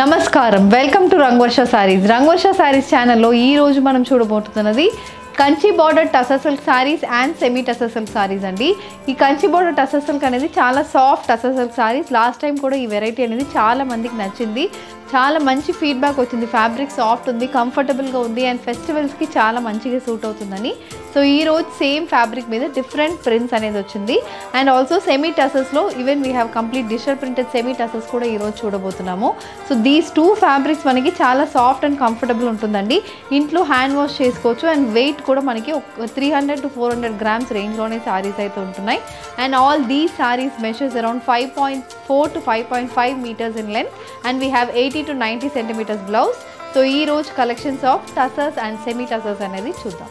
నమస్కారం. Welcome to Rangavarsha saris Rangavarsha saris ఛానల్లో ఈ రోజు మనం చూడబోతున్నది Kanchi border tussar sarees and semi tussar sarees అండి. ఈ కంచి బార్డర్ టససల్క్ అనేది చాలా soft tussar sarees last time కూడా ఈ వెరైటీ అనేది చాలా మందికి నచ్చింది. చాలా మంచి ఫీడ్బ్యాక్ వచ్చింది. ఫ్యాబ్రిక్ సాఫ్ట్ ఉంది కంఫర్టబుల్గా ఉంది అండ్ ఫెస్టివల్స్కి చాలా మంచిగా సూట్ అవుతుందని. సో ఈ రోజు సేమ్ ఫ్యాబ్రిక్ మీద డిఫరెంట్ ప్రింట్స్ అనేది వచ్చింది. And also semi టసెస్లో even we have complete digital printed semi tussars కూడా ఈరోజు చూడబోతున్నాము. సో దీస్ టూ ఫ్యాబ్రిక్స్ మనకి చాలా సాఫ్ట్ అండ్ కంఫర్టబుల్ ఉంటుందండి. ఇంట్లో హ్యాండ్ వాష్ చేసుకోవచ్చు అండ్ వెయిట్ కూడా మనకి three hundred to four hundred grams రేంజ్లోనే sarees అయితే ఉంటున్నాయి. And all these sarees measures around five point four to five point five metres in length and we have eighty to ninety centimetres blouse so ఈ రోజు collections of tussars and semi tussars అనేది చూద్దాం.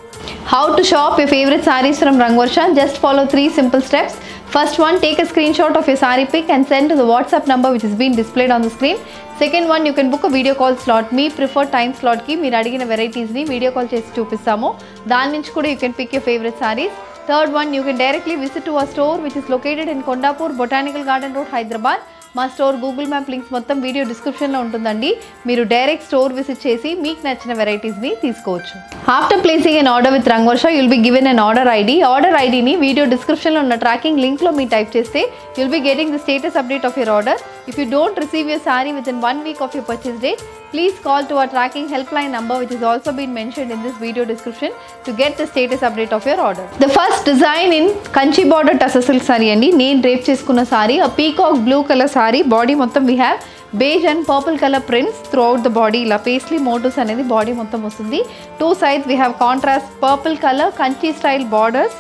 How to shop your favorite sarees from Rangvarsha just follow three simple steps. First one take a screenshot of your saree pic and send to the WhatsApp number which is been displayed on the screen second one you can book video call slot me prefer time స్లాట్కి మీరు అడిగిన వెరైటీస్ని video call చేసి చూపిస్తాము. దాని నుంచి కూడా you can pick you favourite sarees third one you can directly visit to a store which is located in Kondapur Botanical Garden Road Hyderabad మా store Google map links మొత్తం వీడియో డిస్క్రిప్షన్లో ఉంటుందండి. మీరు డైరెక్ట్ స్టోర్ విజిట్ చేసి మీకు నచ్చిన వెరైటీస్ని తీసుకోవచ్చు. After placing an order with Rangavarsha you'll be given an order ID order ఐడిని వీడియో డిస్క్రిప్షన్లో ఉన్న ట్రాకింగ్ లింక్లో మీరు టైప్ చేస్తే you'll be getting the status update of your order If you don't receive your saree within one week of your purchase date, please call to our tracking helpline number which has also been mentioned in this video description to get the status update of your order. The first design in Kanchi border tussar silk sari అండి. నేను drape చేసుకున్న సారీ ఆ peacock blue colour sari body మొత్తం we have beige and purple colour prints throughout the body ఇలా paisley motifs అనేది body మొత్తం వస్తుంది. Two sides we have contrast purple colour Kanchi style borders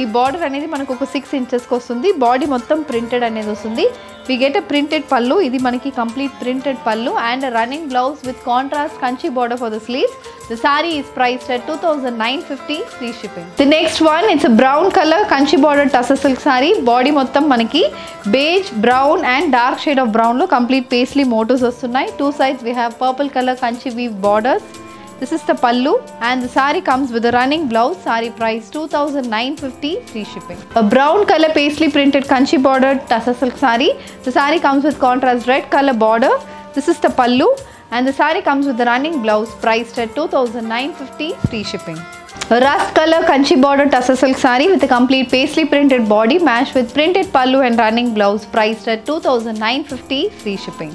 ఈ బార్డర్ అనేది మనకు ఒక సిక్స్ ఇంచెస్కి వస్తుంది. బాడీ మొత్తం ప్రింటెడ్ అనేది వస్తుంది. We get a printed pallu. ఇది మనకి complete printed pallu and running blouse with contrast Kanchi border for the sleeves the sari is price at two thousand nine fifty free shipping the next one it's brown colour Kanchi border tussar silk sari body మొత్తం మనకి beige brown and dark shade of బ్రౌన్లో complete paisley motifs వస్తున్నాయి. Two sides we have purple colour Kanchi weave borders This is the pallu and the sari comes with a running blouse. Sari price 2950 free shipping. A brown color paisley printed kanchi bordered tassa silk saree. The saree comes with contrast red color border. This is the pallu and the sari comes with the running blouse priced at 2950 free shipping. A rust color kanchi border tassa silk saree with a complete paisley printed body matched with printed pallu and running blouse priced at 2950 free shipping.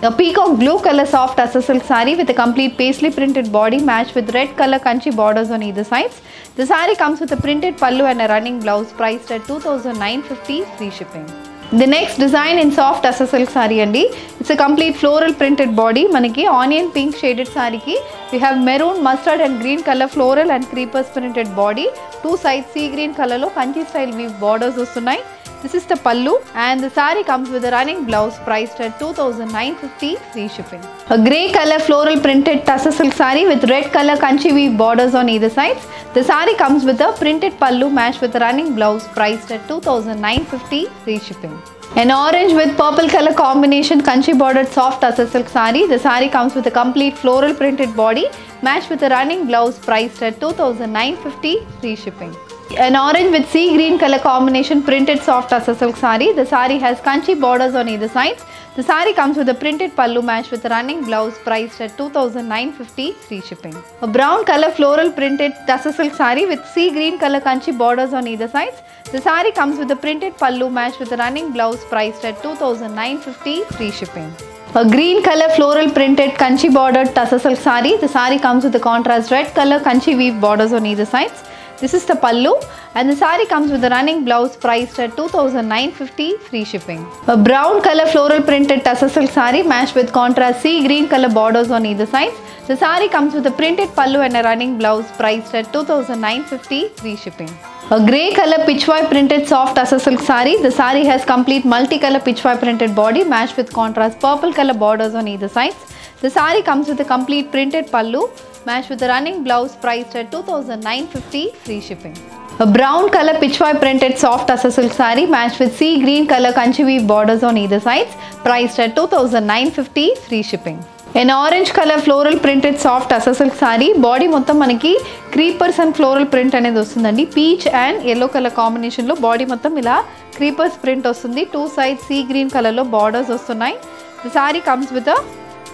A peacock blue color soft tassa silk saree with a complete paisley printed body matched with red color kanchi borders on either sides. The saree comes with a printed pallu and a running blouse priced at 2950 free shipping. The next design in soft tassa silk saree అండి it's a complete floral printed body మనకి onion pink shaded సారీకి we have maroon mustard and green colour floral and creepers printed body two side sea green కలర్లో Kanchi style weave borders వస్తున్నాయి This is the pallu and the saree comes with a running blouse priced at 2950 free shipping. A grey color floral printed tassa silk saree with red color kanchi weave borders on either sides. The saree comes with a printed pallu matched with a running blouse priced at 2950 free shipping. An orange with purple color combination kanchi bordered soft tassa silk saree. The saree comes with a complete floral printed body matched with a running blouse priced at 2950 free shipping. An orange with sea green color combination printed soft tassa saree. The saree has kanchi borders on either sides. The saree comes with a printed pallu matched with running blouse priced at 2950 free shipping. A brown color floral printed tassa silk with sea green color kanchi borders on either sides. The saree comes with a printed pallu matched with running blouse priced at 2950 free shipping. A green color floral printed kanchi bordered tassa silk. The saree comes with a contrast red color kanchi weave borders on either sides. This is the pallu and the sari comes with a running blouse priced at 2950 free shipping. A brown color floral printed tassa silk saree matched with contrast sea green color borders on either sides. The sari comes with a printed pallu and a running blouse priced at 2950 free shipping. A grey color pitchwai printed soft tassa silk saree. The sari has complete multicolor pitchwai printed body matched with contrast purple color borders on either sides. The sari comes with a complete printed pallu Match with the running blouse priced at 2950 free shipping. A brown color pitchwai printed soft tassa silk saree matched with sea green color kanchi weave borders on either sides priced at 2950 free shipping. And orange colour floral printed soft అస silk sorry body మొత్తం మనకి creepers and floral print అనేది వస్తుందండి peach and yellow colour కాంబినేషన్లో body మొత్తం ఇలా creepers print వస్తుంది two side sea green కలర్లో బార్డర్స్ వస్తున్నాయి the sari comes with a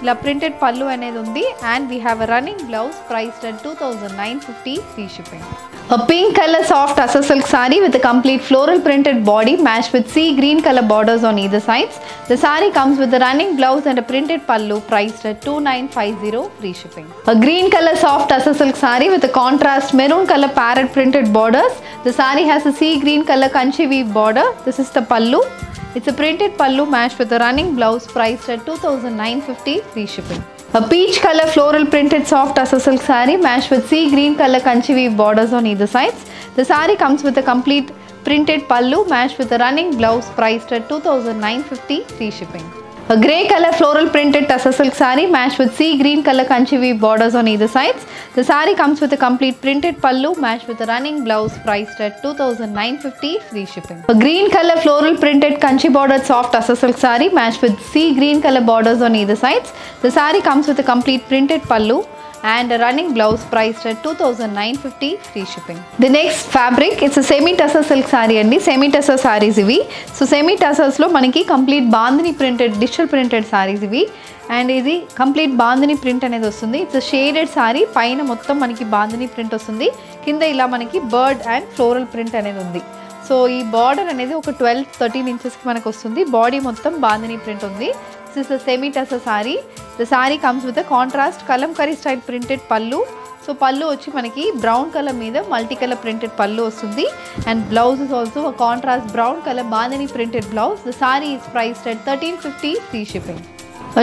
ఇలా ప్రింటెడ్ పళ్ళు అనేది ఉంది and we have a running blouse price at two thousand nine fifty free shipping A pink color soft Asa silk saree with a complete floral printed body matched with sea green color borders on either sides. The saree comes with a running blouse and a printed pallu priced at 2950 free shipping. A green color soft Asa silk saree with a contrast maroon color parrot printed borders. The saree has a sea green color kanchi weave border. This is the pallu. It's a printed pallu matched with a running blouse priced at 2950 free shipping. A peach color floral printed soft Asa silk saree matched with sea green color kanchi weave borders on either sides. The saree comes with a complete printed pallu matched with a running blouse priced at 2950 free shipping. A grey color floral printed Tassa silk saree matched with sea green color kanchi weave borders on either sides. The sari comes with a complete printed pallu matched with a running blouse priced at 2950 free shipping. A green color floral printed kanchi bordered soft Tassa silk saree matched with sea green color borders on either sides. The sari comes with a complete printed pallu and a running blouse priced at 2950 free shipping. The next fabric it's a semi tussar silk saree అండి. Semi tussar saris ఇవి. So semi టసర్స్లో మనకి complete bandhani printed digital printed sarees ఇవి. And ఇది complete bandhani print అనేది వస్తుంది. It's shaded saree పైన మొత్తం మనకి బాందిని ప్రింట్ వస్తుంది. కింద ఇలా మనకి బర్డ్ అండ్ ఫ్లోరల్ ప్రింట్ అనేది ఉంది. సో ఈ బార్డర్ అనేది ఒక ట్వెల్వ్ థర్టీన్ ఇంచెస్కి మనకు వస్తుంది. బాడీ మొత్తం బాందిని ప్రింట్ ఉంది. This is semi tussar sari the sari comes with contrast kalamkari style printed pallu so pallu వచ్చి మనకి బ్రౌన్ కలర్ మీద మల్టీ కలర్ ప్రింటెడ్ పళ్ళు వస్తుంది and blouse is also contrast brown colour bandhani printed blouse the sari is priced at thirteen fifty free shipping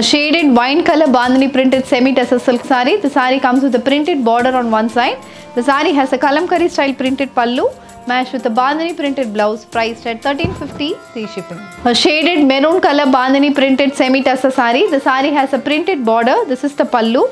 shaded wine colour bandhani printed semi tussar silk sari the sari comes with printed border on one side the sari has a kalamkari style printed pallu matched with a bandhani printed blouse priced at 1350 free shipping. A shaded maroon color bandhani printed semi tussar sari. The sari has a printed border. This is the pallu.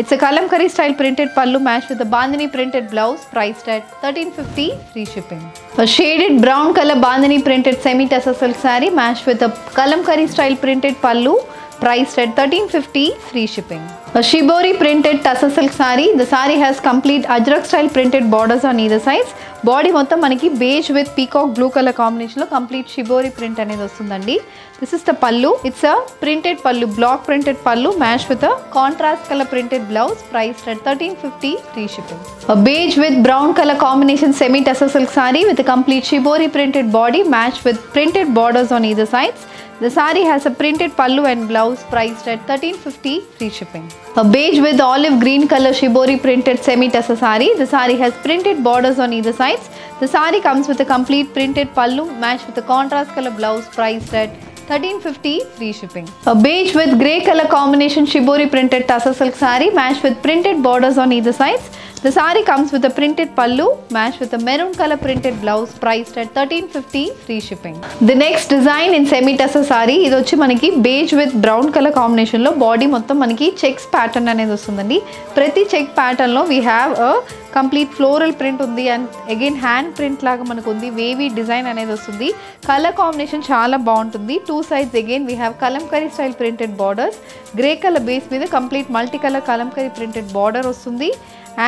It's a kalamkari style printed pallu matched with a bandhani printed blouse priced at 1350 free shipping. A shaded brown color bandhani printed semi tussar silk saree matched with a kalamkari style printed pallu priced at 1350 free shipping. A shibori printed tussar silk saree. The saree has complete ajrak style printed borders on either sides. Body మొత్తం మనకి beige with peacock blue colour కాంబినేషన్లో complete shibori print అనేది వస్తుందండి this is the pallu it's a printed pallu block printed pallu match with a contrast colour printed blouse price at thirteen fifty free shipping beige with brown colour combination semi tussar silk sari with complete shibori printed body match with printed borders on either sides The sari has a printed pallu and blouse priced at 1350 free shipping. A beige with olive green color shibori printed semi tussar saree. The sari has printed borders on either sides. The sari comes with a complete printed pallu matched with a contrast color blouse priced at 1350 free shipping. A beige with grey color combination shibori printed tussar silk saree matched with printed borders on either sides. The saree comes with a printed pallu matched with a maroon color printed blouse priced at 1350 free shipping. The next design in semi tussar saree ఇది వచ్చి మనకి beige with brown colour కాంబినేషన్లో body మొత్తం మనకి checks pattern అనేది వస్తుందండి ప్రతి check ప్యాటర్న్లో we have a complete floral print ఉంది అండ్ అగైన్ హ్యాండ్ ప్రింట్ లాగా మనకు ఉంది వేవీ డిజైన్ అనేది వస్తుంది. కలర్ కాంబినేషన్ చాలా బాగుంటుంది. Two sides again we have kalamkari style printed borders grey colour base మీద complete multi colour kalamkari printed border వస్తుంది.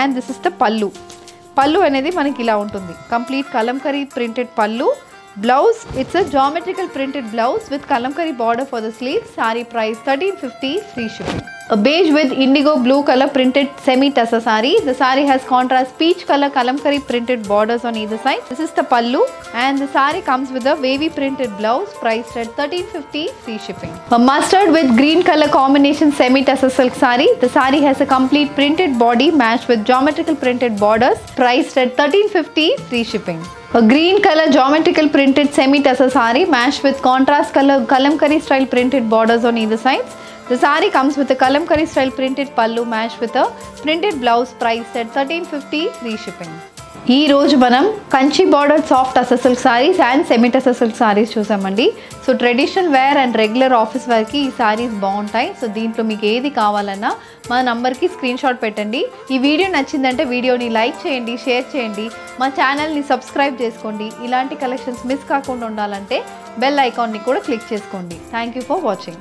And this is the pallu pallu అనేది మనకి ఇలా ఉంటుంది. Complete kalamkari printed pallu blouse it's a geometrical printed blouse with kalamkari border for the sleeve sari price thirteen fifty free shipping A beige with indigo blue color printed semi tussar saree. The saree has contrast peach color kalamkari printed borders on either side. This is the pallu and the saree comes with a wavy printed blouse priced at 1350 free shipping. A mustard with green color combination semi tussar silk saree. The saree has a complete printed body matched with geometrical printed borders priced at 1350 free shipping. A green color geometrical printed semi tussar saree matched with contrast color kalamkari style printed borders on either sides. The saree comes with a kalamkari style printed pallu matched with a printed blouse priced at 1350 free shipping. ఈ రోజు మనం Kanchi border soft tussar sarees and semi tussar sarees చూసామండి so traditional wear and regular office వేర్కి ఈ సారీస్ బాగుంటాయి. So దీంట్లో మీకు ఏది కావాలన్నా మా నంబర్కి స్క్రీన్ షాట్ పెట్టండి. ఈ వీడియో నచ్చిందంటే వీడియోని లైక్ చేయండి షేర్ చేయండి. మా ఛానల్ని సబ్స్క్రైబ్ చేసుకోండి. ఇలాంటి కలెక్షన్స్ మిస్ కాకుండా ఉండాలంటే బెల్ ఐకాన్ని కూడా క్లిక్ చేసుకోండి. Thank you for watching